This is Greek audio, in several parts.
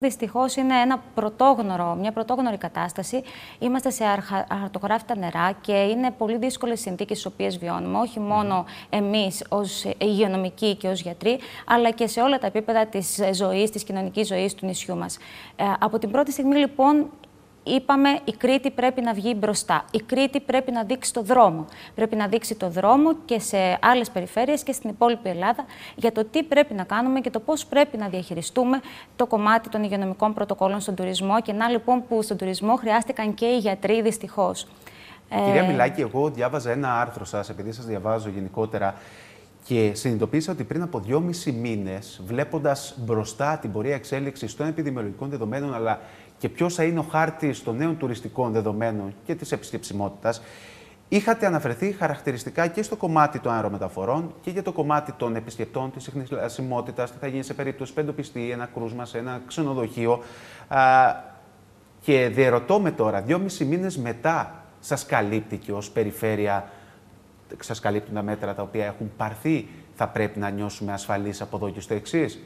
Δυστυχώς είναι ένα πρωτόγνωρο, μια πρωτόγνωρη κατάσταση. Είμαστε σε αρτογράφητα νερά και είναι πολύ δύσκολες συνθήκες τι οποίες βιώνουμε. Όχι μόνο εμείς ως υγειονομικοί και ως γιατροί, αλλά και σε όλα τα επίπεδα της ζωής, της κοινωνικής ζωής του νησιού μας. Ε, από την πρώτη στιγμή, λοιπόν, είπαμε η Κρήτη πρέπει να βγει μπροστά. Η Κρήτη πρέπει να δείξει το δρόμο. Πρέπει να δείξει το δρόμο και σε άλλες περιφέρειες και στην υπόλοιπη Ελλάδα για το τι πρέπει να κάνουμε και το πώς πρέπει να διαχειριστούμε το κομμάτι των υγειονομικών πρωτοκόλων στον τουρισμό. Και να λοιπόν που στον τουρισμό χρειάστηκαν και οι γιατροί δυστυχώς. Κυρία ε, Μιλάκη, εγώ διάβαζα ένα άρθρο σας, επειδή σας διαβάζω γενικότερα, και συνειδητοποίησα ότι πριν από δυόμισι μήνες, βλέποντας μπροστά την πορεία εξέλιξης των επιδημιολογικών δεδομένων, αλλά και ποιος θα είναι ο χάρτης των νέων τουριστικών δεδομένων και της επισκεψιμότητας, είχατε αναφερθεί χαρακτηριστικά και στο κομμάτι των αερομεταφορών και για το κομμάτι των επισκεπτών, της συχνηλασιμότητας, τι θα γίνει σε περίπτωση πεντοπιστή, ένα κρούσμα σε ένα ξενοδοχείο. Και διερωτώ με τώρα, δυόμισι μήνες μετά, σας καλύπτει και ως περιφέρεια, σας καλύπτουν τα μέτρα τα οποία έχουν πάρθει, θα πρέπει να νιώσουμε ασφαλείς από εδώ και στο εξής;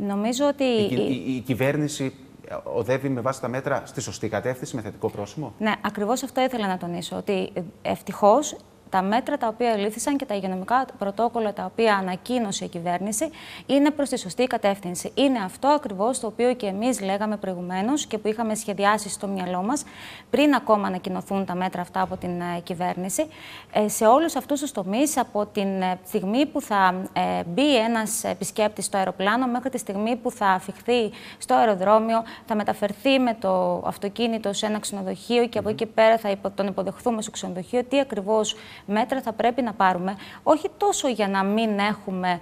Νομίζω ότι. η, η κυβέρνηση οδεύει με βάση τα μέτρα στη σωστή κατεύθυνση, με θετικό πρόσημο; Ναι, ακριβώς αυτό ήθελα να τονίσω. Ότι ευτυχώς τα μέτρα τα οποία ελήφθησαν και τα υγειονομικά πρωτόκολλα τα οποία ανακοίνωσε η κυβέρνηση είναι προς τη σωστή κατεύθυνση. Είναι αυτό ακριβώς το οποίο και εμείς λέγαμε προηγουμένως και που είχαμε σχεδιάσει στο μυαλό μας πριν ακόμα ανακοινωθούν τα μέτρα αυτά από την ε, κυβέρνηση. Ε, σε όλους αυτούς τους τομείς, από την ε, στιγμή που θα μπει ένας επισκέπτης στο αεροπλάνο μέχρι τη στιγμή που θα αφιχθεί στο αεροδρόμιο, θα μεταφερθεί με το αυτοκίνητο σε ένα ξενοδοχείο και από εκεί πέρα θα τον υποδεχθούμε στο ξενοδοχείο, τι ακριβώς μέτρα θα πρέπει να πάρουμε, όχι τόσο για να μην έχουμε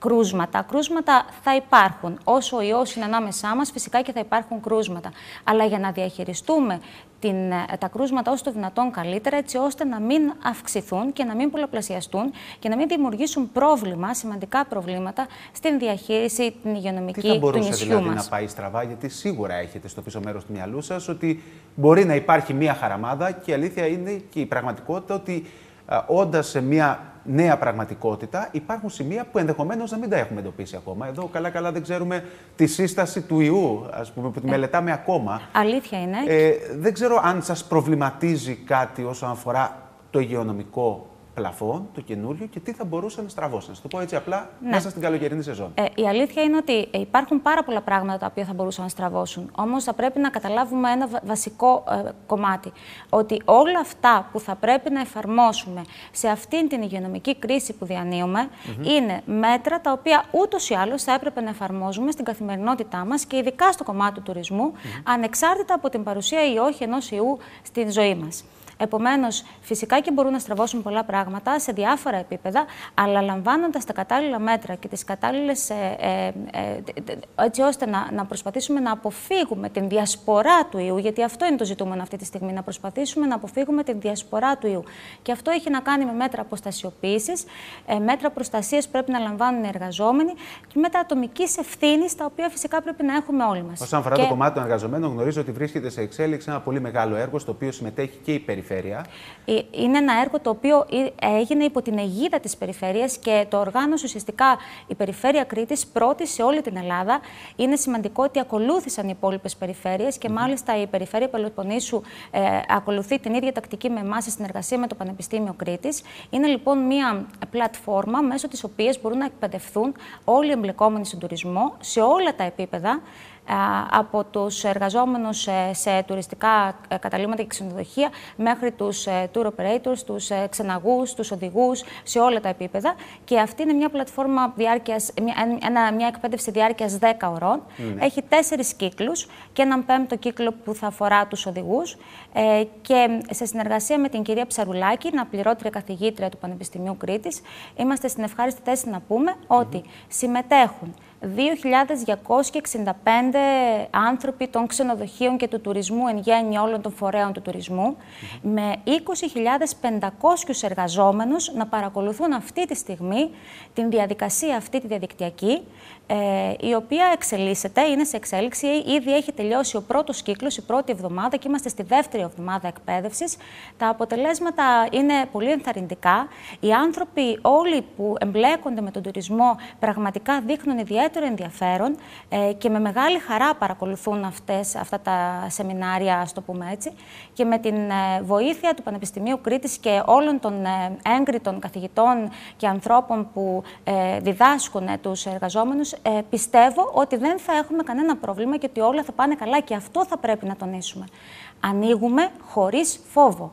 κρούσματα. Κρούσματα θα υπάρχουν. Όσο ο ιός είναι ανάμεσά μας, φυσικά και θα υπάρχουν κρούσματα. Αλλά για να διαχειριστούμε την, ε, τα κρούσματα όσο το δυνατόν καλύτερα, έτσι ώστε να μην αυξηθούν και να μην πολλαπλασιαστούν και να μην δημιουργήσουν πρόβλημα, σημαντικά προβλήματα, στην διαχείριση την υγειονομική του νησιού μας. Τι θα μπορούσε δηλαδή να πάει στραβά, γιατί σίγουρα έχετε στο πίσω μέρος του μυαλού σας ότι μπορεί να υπάρχει μία χαραμάδα και η αλήθεια είναι και η πραγματικότητα ότι όντας σε μια νέα πραγματικότητα, υπάρχουν σημεία που ενδεχομένως να μην τα έχουμε εντοπίσει ακόμα. Εδώ καλά-καλά δεν ξέρουμε τη σύσταση του ιού, ας πούμε, που τη ε, μελετάμε ακόμα. Αλήθεια είναι. Ε, δεν ξέρω αν σας προβληματίζει κάτι όσον αφορά το υγειονομικό πλαφόν, το καινούριο και τι θα μπορούσε να στραβώσει. Να το πω έτσι απλά ναι. μέσα στην καλοκαιρινή σεζόν. Ε, η αλήθεια είναι ότι υπάρχουν πάρα πολλά πράγματα τα οποία θα μπορούσαν να στραβώσουν. Όμως θα πρέπει να καταλάβουμε ένα βασικό ε, κομμάτι. Ότι όλα αυτά που θα πρέπει να εφαρμόσουμε σε αυτήν την υγειονομική κρίση που διανύουμε είναι μέτρα τα οποία ούτως ή άλλως θα έπρεπε να εφαρμόζουμε στην καθημερινότητά μας και ειδικά στο κομμάτι του τουρισμού, ανεξάρτητα από την παρουσία ή όχι ενός ιού στην ζωή μας. Επομένως, φυσικά και μπορούν να στραβώσουν πολλά πράγματα σε διάφορα επίπεδα, αλλά λαμβάνοντας τα κατάλληλα μέτρα και τις κατάλληλες. Ε, ε, ε, έτσι ώστε να, να προσπαθήσουμε να αποφύγουμε την διασπορά του ιού, γιατί αυτό είναι το ζητούμενο αυτή τη στιγμή, να προσπαθήσουμε να αποφύγουμε την διασπορά του ιού. Και αυτό έχει να κάνει με μέτρα αποστασιοποίησης, ε, μέτρα προστασίας πρέπει να λαμβάνουν οι εργαζόμενοι και μέτρα ατομικής ευθύνης, τα οποία φυσικά πρέπει να έχουμε όλοι μας. Όσον αφορά και... το κομμάτι των εργαζομένων, γνωρίζω ότι βρίσκεται σε εξέλιξη ένα πολύ μεγάλο έργο, στο οποίο συμμετέχει και η περιφέρεια περιφέρεια. Ε, είναι ένα έργο το οποίο έγινε υπό την αιγίδα της περιφέρειας και το οργάνωσε ουσιαστικά η Περιφέρεια Κρήτης πρώτη σε όλη την Ελλάδα. Είναι σημαντικό ότι ακολούθησαν οι υπόλοιπες περιφέρειες και μάλιστα η Περιφέρεια Πελοποννήσου ε, ακολουθεί την ίδια τακτική με εμάς σε συνεργασία με το Πανεπιστήμιο Κρήτης. Είναι λοιπόν μια πλατφόρμα μέσω της οποίας μπορούν να εκπαιδευτούν όλοι οι εμπλεκόμενοι στον τουρισμό σε όλα τα επίπεδα από τους εργαζόμενους σε τουριστικά ε, καταλήμματα και ξενοδοχεία μέχρι τους ε, tour operators, τους ε, ξεναγούς, τους οδηγούς, σε όλα τα επίπεδα. Και αυτή είναι μια πλατφόρμα διάρκειας, μια, μια εκπαίδευση διάρκειας 10 ωρών. Ναι. Έχει τέσσερις κύκλους και έναν πέμπτο κύκλο που θα αφορά τους οδηγούς. και σε συνεργασία με την κυρία Ψαρουλάκη, να πληρώτρια καθηγήτρια του Πανεπιστημίου Κρήτης, είμαστε στην ευχάριστη θέση να πούμε ότι συμμετέχουν 2.265 άνθρωποι των ξενοδοχείων και του τουρισμού εν γέννη όλων των φορέων του τουρισμού, με 20.500 εργαζόμενους να παρακολουθούν αυτή τη στιγμή την διαδικασία αυτή τη διαδικτυακή ε, η οποία εξελίσσεται, είναι σε εξέλιξη. Ήδη έχει τελειώσει ο πρώτος κύκλος, η πρώτη εβδομάδα και είμαστε στη δεύτερη εβδομάδα εκπαίδευσης. Τα αποτελέσματα είναι πολύ ενθαρρυντικά. Οι άνθρωποι όλοι που εμπλέκονται με τον τουρισμό πραγματικά δείχνουν ιδιαίτερο ενδιαφέρον ε, και με μεγάλη χαρά παρακολουθούν αυτές, αυτά τα σεμινάρια, ας το πούμε έτσι. Και με την ε, βοήθεια του Πανεπιστημίου Κρήτης και όλων των ε, έγκριτων καθηγητών και ανθρώπων που ε, διδάσκουν τους εργαζόμενους, πιστεύω ότι δεν θα έχουμε κανένα πρόβλημα και ότι όλα θα πάνε καλά και αυτό θα πρέπει να τονίσουμε. Ανοίγουμε χωρίς φόβο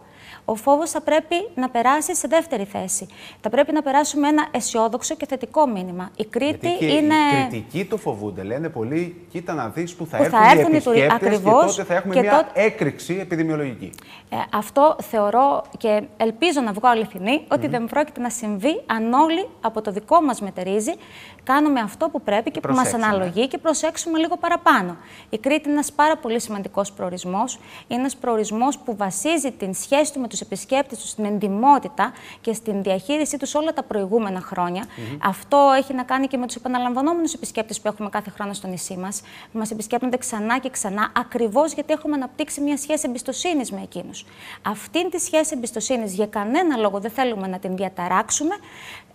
ο φόβος θα πρέπει να περάσει σε δεύτερη θέση. Θα πρέπει να περάσουμε ένα αισιόδοξο και θετικό μήνυμα. Η Κρήτη Γιατί και είναι. Οι κριτικοί το φοβούνται. Λένε πολύ, κοίτα να δεις που θα που έρθουν, θα έρθουν οι επισκέπτες και τότε θα έχουμε μια τότε... έκρηξη επιδημιολογική. Ε, αυτό θεωρώ και ελπίζω να βγω αληθινή ότι δεν πρόκειται να συμβεί αν όλοι από το δικό μας μετερίζει κάνουμε αυτό που πρέπει και που μας αναλογεί και προσέξουμε λίγο παραπάνω. Η Κρήτη είναι ένας πάρα πολύ σημαντικός προορισμός. Είναι ένας προορισμός που βασίζει την σχέση του με τους επισκέπτες τους στην εντυμότητα και στην διαχείρισή τους όλα τα προηγούμενα χρόνια. Αυτό έχει να κάνει και με τους επαναλαμβανόμενους επισκέπτες που έχουμε κάθε χρόνο στο νησί μας. Που μας επισκέπτονται ξανά και ξανά, ακριβώς γιατί έχουμε αναπτύξει μια σχέση εμπιστοσύνης με εκείνους. Αυτή τη σχέση εμπιστοσύνης για κανένα λόγο δεν θέλουμε να την διαταράξουμε,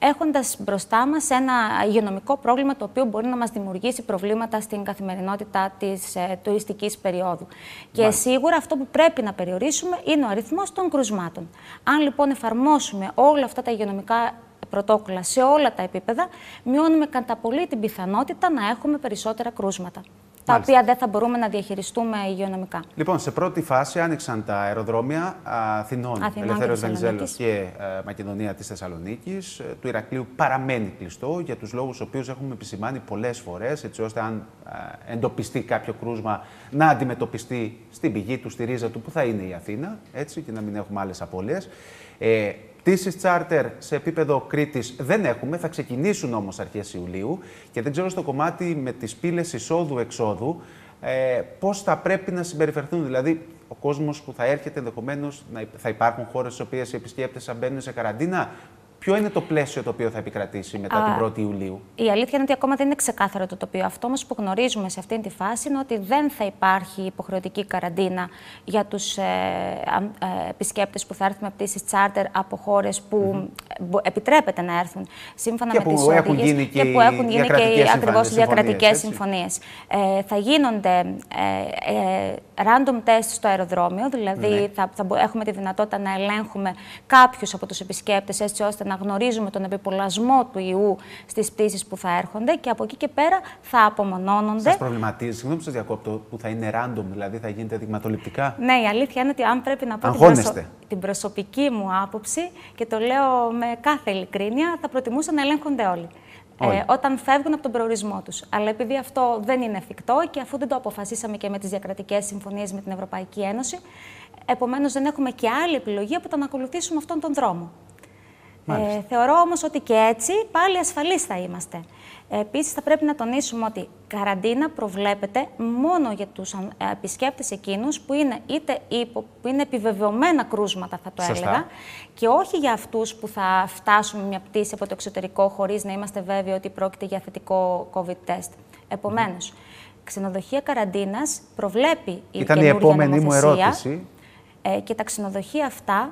έχοντας μπροστά μας ένα υγειονομικό πρόβλημα το οποίο μπορεί να μας δημιουργήσει προβλήματα στην καθημερινότητα της ε, τουριστικής περίοδου. Και σίγουρα αυτό που πρέπει να περιορίσουμε είναι ο αριθμός των κρουσμάτων. Αν λοιπόν εφαρμόσουμε όλα αυτά τα υγειονομικά πρωτόκολλα σε όλα τα επίπεδα, μειώνουμε κατά πολύ την πιθανότητα να έχουμε περισσότερα κρούσματα τα οποία δεν θα μπορούμε να διαχειριστούμε υγειονομικά. Λοιπόν, σε πρώτη φάση άνοιξαν τα αεροδρόμια Αθηνών, Αθηνών Ελευθέρω Βενιζέλος και ε, Μακεδονία της Θεσσαλονίκης. Ε, του Ηρακλείου παραμένει κλειστό για τους λόγους οποίους έχουμε επισημάνει πολλές φορές, έτσι ώστε αν ε, εντοπιστεί κάποιο κρούσμα να αντιμετωπιστεί στην πηγή του, στη ρίζα του, που θα είναι η Αθήνα, έτσι, και να μην έχουμε άλλες απώλειες. Ε, Πτήσει τσάρτερ σε επίπεδο Κρήτης δεν έχουμε, θα ξεκινήσουν όμως αρχές Ιουλίου και δεν ξέρω στο κομμάτι με τις πύλες εισόδου-εξόδου ε, πώς θα πρέπει να συμπεριφερθούν. Δηλαδή, ο κόσμος που θα έρχεται ενδεχομένως θα υπάρχουν χώρες στις οποίες οι επισκέπτες θα μπαίνουν σε καραντίνα; Ποιο είναι το πλαίσιο το οποίο θα επικρατήσει μετά Α, την 1η Ιουλίου; Η αλήθεια είναι ότι ακόμα δεν είναι ξεκάθαρο το τοπίο. Αυτό όμως που γνωρίζουμε σε αυτή τη φάση είναι ότι δεν θα υπάρχει υποχρεωτική καραντίνα για τους ε, ε, επισκέπτες που θα έρθουν με πτήσεις τσάρτερ από χώρες που mm επιτρέπεται να έρθουν σύμφωνα και με τις οδηγίες και που έχουν γίνει και οι ακριβώς διακρατικές συμφωνίες. Ε, θα γίνονται ε, ε, random test στο αεροδρόμιο, δηλαδή ναι. θα, θα έχουμε τη δυνατότητα να ελέγχουμε κάποιους από τους επισκέπτες έτσι ώστε να γνωρίζουμε τον επιπολασμό του ιού στις πτήσεις που θα έρχονται και από εκεί και πέρα θα απομονώνονται. Σας προβληματίζει, συγγνώμη που σας διακόπτω, που θα είναι random, δηλαδή θα γίνεται δειγματοληπτικά; Ναι, η αλήθεια είναι ότι αν πρέπει να πω την, προσω... την προσωπική μου άποψη και το λέω με κάθε ειλικρίνεια, θα προτιμούσα να ελέγχονται όλοι. Ε, όταν φεύγουν από τον προορισμό τους. Αλλά επειδή αυτό δεν είναι εφικτό και αφού δεν το αποφασίσαμε και με τις διακρατικές συμφωνίες με την Ευρωπαϊκή Ένωση, επομένως δεν έχουμε και άλλη επιλογή από το να ακολουθήσουμε αυτόν τον δρόμο. Ε, θεωρώ όμως ότι και έτσι πάλι ασφαλείς θα είμαστε. Ε, επίσης θα πρέπει να τονίσουμε ότι καραντίνα προβλέπεται μόνο για τους ε, επισκέπτες εκείνους που είναι είτε υπο, που είναι επιβεβαιωμένα κρούσματα θα το έλεγα και όχι για αυτούς που θα φτάσουν μια πτήση από το εξωτερικό χωρίς να είμαστε βέβαιοι ότι πρόκειται για θετικό COVID test. Επομένως, ξενοδοχεία καραντίνας προβλέπει η Ήταν η επόμενη μου ερώτηση. Ε, και τα ξενοδοχεία αυτά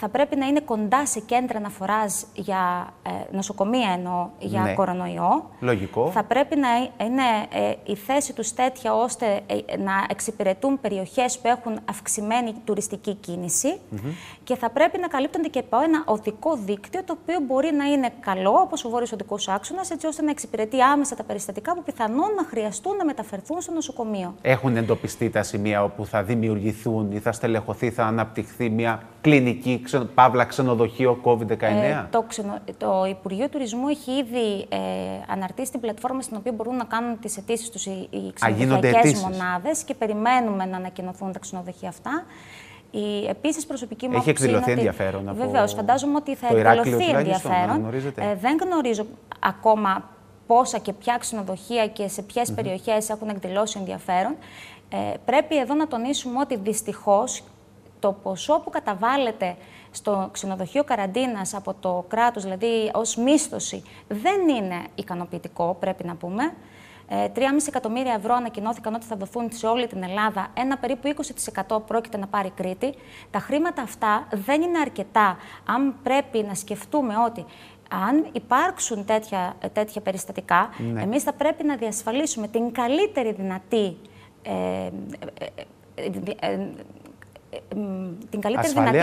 θα πρέπει να είναι κοντά σε κέντρα αναφοράς για ε, νοσοκομεία εννοώ, για ναι. κορονοϊό. Λογικό. Θα πρέπει να είναι ε, η θέση τους τέτοια ώστε ε, να εξυπηρετούν περιοχές που έχουν αυξημένη τουριστική κίνηση και θα πρέπει να καλύπτονται και από ένα οδικό δίκτυο το οποίο μπορεί να είναι καλό, όπως ο βόρειος οδικός άξονας, έτσι ώστε να εξυπηρετεί άμεσα τα περιστατικά που πιθανόν να χρειαστούν να μεταφερθούν στο νοσοκομείο. Έχουν εντοπιστεί τα σημεία όπου θα δημιουργηθούν ή θα στελεχωθεί, θα αναπτυχθεί μια κλινική ξενο, παύλα ξενοδοχείο COVID-19; Ε, το, το Υπουργείο Τουρισμού έχει ήδη ε, αναρτήσει την πλατφόρμα στην οποία μπορούν να κάνουν τις αιτήσεις τους οι, οι ξενοδοχειακές μονάδες και περιμένουμε να ανακοινωθούν τα ξενοδοχεία αυτά. Η επίσης προσωπική μου Έχει εκδηλωθεί ενδιαφέρον. Βεβαίως, φαντάζομαι ότι θα εκδηλωθεί ενδιαφέρον. Ε, δεν γνωρίζω ακόμα πόσα και ποια ξενοδοχεία και σε ποιες mm περιοχές έχουν εκδηλώσει ενδιαφέρον. Ε, πρέπει εδώ να τονίσουμε ότι δυστυχώς το ποσό που καταβάλλεται στο ξενοδοχείο καραντίνας από το κράτος, δηλαδή ως μίσθωση, δεν είναι ικανοποιητικό, πρέπει να πούμε. 3,5 ε, εκατομμύρια ευρώ ανακοινώθηκαν ότι θα δοθούν σε όλη την Ελλάδα. Ένα περίπου 20% πρόκειται να πάρει Κρήτη. Τα χρήματα αυτά δεν είναι αρκετά αν πρέπει να σκεφτούμε ότι αν υπάρξουν τέτοια, τέτοια περιστατικά, ναι. εμείς θα πρέπει να διασφαλίσουμε την καλύτερη δυνατή ε, ε, ε την καλύτερη δυνατή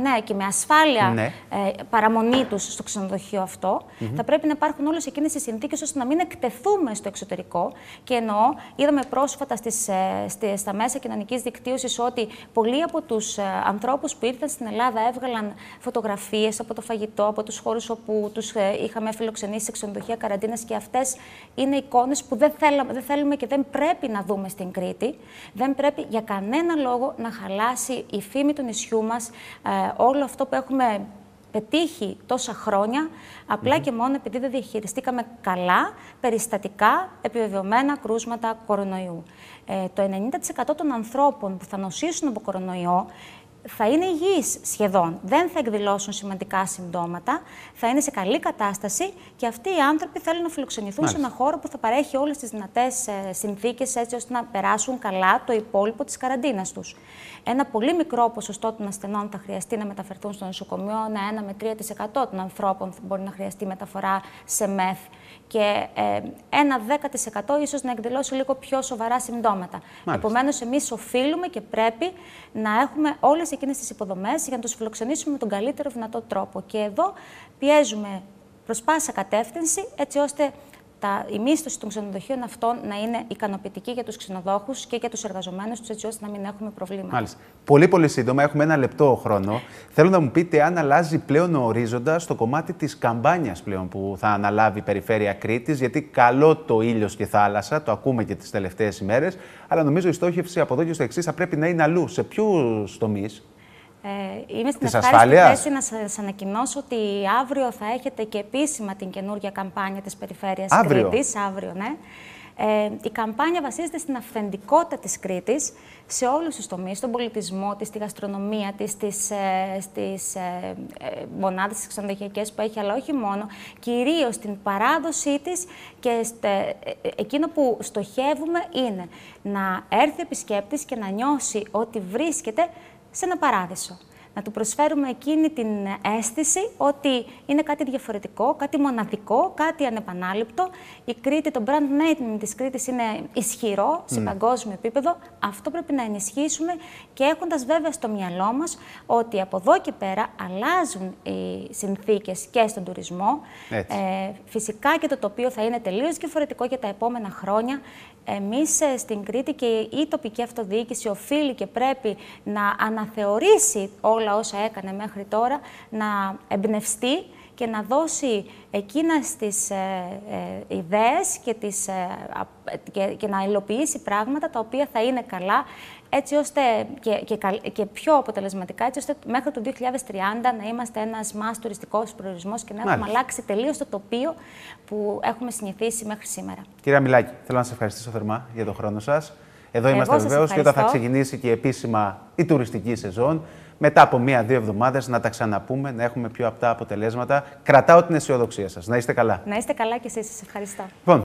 ναι, και με ασφάλεια ναι. ε, παραμονή τους στο ξενοδοχείο αυτό, θα πρέπει να υπάρχουν όλες εκείνες οι συνθήκες ώστε να μην εκτεθούμε στο εξωτερικό. Και εννοώ, είδαμε πρόσφατα στις, ε, στα μέσα κοινωνικής δικτύωσης ότι πολλοί από τους ε, ανθρώπους που ήρθαν στην Ελλάδα έβγαλαν φωτογραφίες από το φαγητό, από τους χώρους όπου τους ε, είχαμε φιλοξενήσει σε ξενοδοχεία καραντίνα και αυτές είναι εικόνες που δεν, θέλαμε, δεν θέλουμε και δεν πρέπει να δούμε στην Κρήτη. Δεν πρέπει για κανένα λόγο να χαλάσει η φήμη του νησιού μας, ε, όλο αυτό που έχουμε πετύχει τόσα χρόνια, και μόνο επειδή δεν διαχειριστήκαμε καλά περιστατικά επιβεβαιωμένα κρούσματα κορονοϊού. Ε, το 90% των ανθρώπων που θα νοσήσουν από κορονοϊό θα είναι υγιείς σχεδόν. Δεν θα εκδηλώσουν σημαντικά συμπτώματα, θα είναι σε καλή κατάσταση και αυτοί οι άνθρωποι θέλουν να φιλοξενηθούν σε ένα χώρο που θα παρέχει όλες τις δυνατές ε, συνθήκες έτσι ώστε να περάσουν καλά το υπόλοιπο της καραντίνας τους. Ένα πολύ μικρό ποσοστό των ασθενών θα χρειαστεί να μεταφερθούν στο νοσοκομείο, ένα 1 με 3% των ανθρώπων μπορεί να χρειαστεί μεταφορά σε μεθ και ε, ένα 10% ίσως να εκδηλώσει λίγο πιο σοβαρά συμπτώματα. Επομένως, εμείς οφείλουμε και πρέπει να έχουμε όλες εκείνες τις υποδομές για να τους φιλοξενήσουμε με τον καλύτερο δυνατό τρόπο. Και εδώ πιέζουμε προς πάσα κατεύθυνση, έτσι ώστε τα, η μίσθωση των ξενοδοχείων αυτών να είναι ικανοποιητική για τους ξενοδόχους και για τους εργαζομένους τους, έτσι ώστε να μην έχουμε προβλήματα. Μάλιστα. Πολύ, πολύ σύντομα, έχουμε ένα λεπτό χρόνο. Θέλω να μου πείτε αν αλλάζει πλέον ο ορίζοντας στο κομμάτι της καμπάνιας πλέον που θα αναλάβει η Περιφέρεια Κρήτης, γιατί καλό το ήλιο και θάλασσα, το ακούμε και τις τελευταίες ημέρες, αλλά νομίζω η στόχευση από εδώ και στο εξής θα πρέπει να είναι αλλού. Σε ποιους τομείς; Ε, είμαι στην ευχάριστη θέση να σας ανακοινώσω ότι αύριο θα έχετε και επίσημα την καινούργια καμπάνια της Περιφέρειας αύριο; Κρήτης. Αύριο, ναι. Ε, η καμπάνια βασίζεται στην αυθεντικότητα της Κρήτης σε όλους τους τομείς, στον πολιτισμό της, στη γαστρονομία της, στις, ε, στις ε, ε, μονάδες ξενοδοχειακές που έχει, αλλά όχι μόνο, κυρίως στην παράδοσή της και στε, ε, εκείνο που στοχεύουμε είναι να έρθει ο επισκέπτης και να νιώσει ότι βρίσκεται σε ένα παράδεισο. Να του προσφέρουμε εκείνη την αίσθηση ότι είναι κάτι διαφορετικό, κάτι μοναδικό, κάτι ανεπανάληπτο. Η Κρήτη, το brand name της Κρήτης είναι ισχυρό σε ναι. παγκόσμιο επίπεδο. Αυτό πρέπει να ενισχύσουμε και έχοντας βέβαια στο μυαλό μας ότι από εδώ και πέρα αλλάζουν οι συνθήκες και στον τουρισμό. Ε, φυσικά και το τοπίο θα είναι τελείως διαφορετικό για τα επόμενα χρόνια. Εμείς ε, στην Κρήτη και η τοπική αυτοδιοίκηση οφείλει και πρέπει να αναθεωρήσει όλα όσα έκανε μέχρι τώρα, να εμπνευστεί και να δώσει εκείνες τις ε, ε, ιδέες και, τις, ε, και, και, να υλοποιήσει πράγματα τα οποία θα είναι καλά έτσι ώστε και, και, και πιο αποτελεσματικά, έτσι ώστε μέχρι το 2030 να είμαστε ένας μας τουριστικός προορισμός και να έχουμε αλλάξει τελείως το τοπίο που έχουμε συνηθίσει μέχρι σήμερα. Κυρία Μιλάκη, θέλω να σας ευχαριστήσω θερμά για τον χρόνο σας. Εδώ είμαστε βεβαίως και όταν θα ξεκινήσει και επίσημα η τουριστική σεζόν, μετά από μία-δύο εβδομάδες να τα ξαναπούμε, να έχουμε πιο απτά αποτελέσματα. Κρατάω την αισιοδοξία σας. Να είστε καλά. Να είστε καλά και εσείς. Σας ευχαριστώ. Λοιπόν,